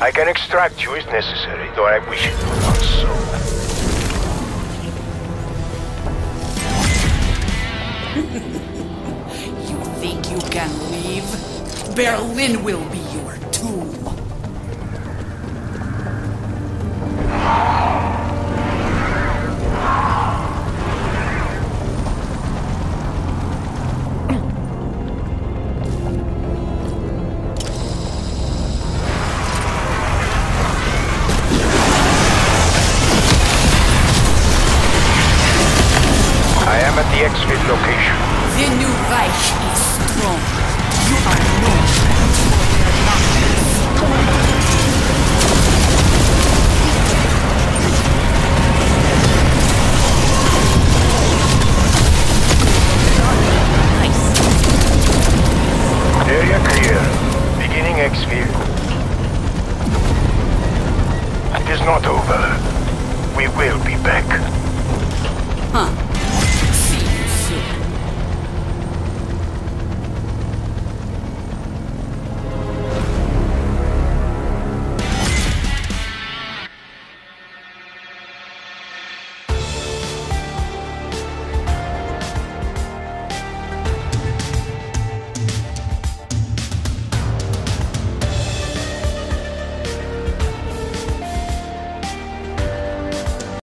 I can extract you if necessary, though I wish it were not so. You think you can leave? Berlin will be your Am at the exfil location. The new Reich is strong. You are no match for their numbers. Area clear. Beginning exfil. It is not over. We will be back. Huh.